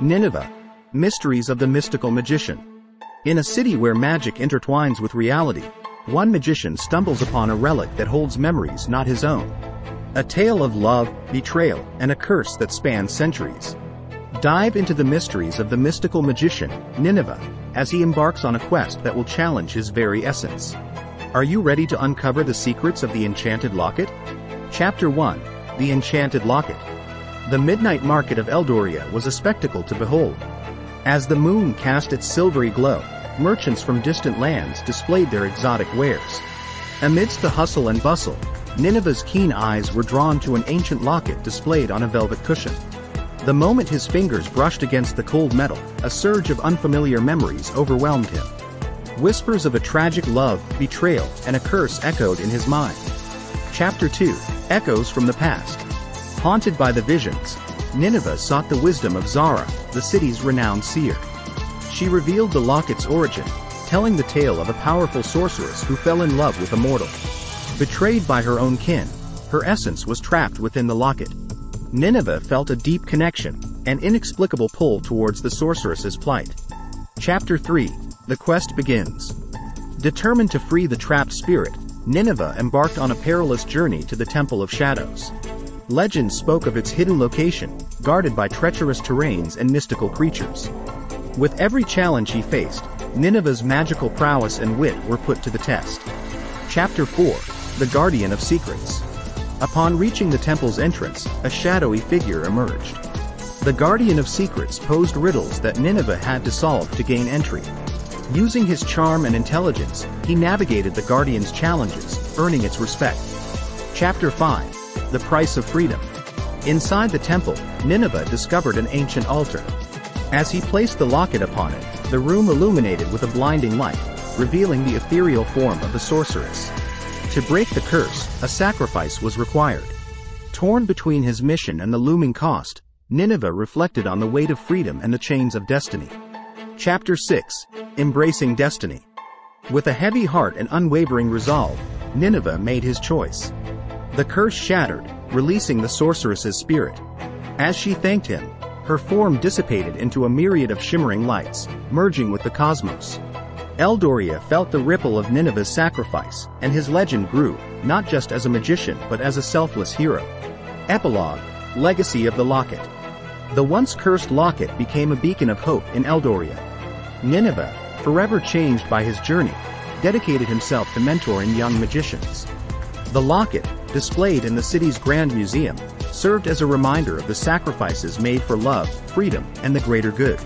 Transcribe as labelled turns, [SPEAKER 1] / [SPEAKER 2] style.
[SPEAKER 1] Niniveh. Mysteries of the Mystical Magician. In a city where magic intertwines with reality, one magician stumbles upon a relic that holds memories not his own. A tale of love, betrayal, and a curse that spans centuries. Dive into the mysteries of the mystical magician, Niniveh, as he embarks on a quest that will challenge his very essence. Are you ready to uncover the secrets of the Enchanted Locket? Chapter 1 The Enchanted Locket the midnight market of Eldoria was a spectacle to behold. As the moon cast its silvery glow, merchants from distant lands displayed their exotic wares. Amidst the hustle and bustle, Niniveh's keen eyes were drawn to an ancient locket displayed on a velvet cushion. The moment his fingers brushed against the cold metal, a surge of unfamiliar memories overwhelmed him. Whispers of a tragic love, betrayal, and a curse echoed in his mind. Chapter 2 Echoes from the Past Haunted by the visions, Niniveh sought the wisdom of Zara, the city's renowned seer. She revealed the locket's origin, telling the tale of a powerful sorceress who fell in love with a mortal. Betrayed by her own kin, her essence was trapped within the locket. Niniveh felt a deep connection, an inexplicable pull towards the sorceress's plight. Chapter 3 The Quest Begins. Determined to free the trapped spirit, Niniveh embarked on a perilous journey to the Temple of Shadows. Legend spoke of its hidden location, guarded by treacherous terrains and mystical creatures. With every challenge he faced, Niniveh's magical prowess and wit were put to the test. Chapter 4 The Guardian of Secrets Upon reaching the temple's entrance, a shadowy figure emerged. The Guardian of Secrets posed riddles that Niniveh had to solve to gain entry. Using his charm and intelligence, he navigated the Guardian's challenges, earning its respect. Chapter 5 the price of freedom. Inside the temple, Niniveh discovered an ancient altar. As he placed the locket upon it, the room illuminated with a blinding light, revealing the ethereal form of the sorceress. To break the curse, a sacrifice was required. Torn between his mission and the looming cost, Niniveh reflected on the weight of freedom and the chains of destiny. Chapter 6 Embracing Destiny With a heavy heart and unwavering resolve, Niniveh made his choice. The curse shattered, releasing the sorceress's spirit. As she thanked him, her form dissipated into a myriad of shimmering lights, merging with the cosmos. Eldoria felt the ripple of Niniveh's sacrifice, and his legend grew, not just as a magician but as a selfless hero. Epilogue Legacy of the Locket The once cursed locket became a beacon of hope in Eldoria. Niniveh, forever changed by his journey, dedicated himself to mentoring young magicians. The locket, displayed in the city's Grand Museum, served as a reminder of the sacrifices made for love, freedom, and the greater good.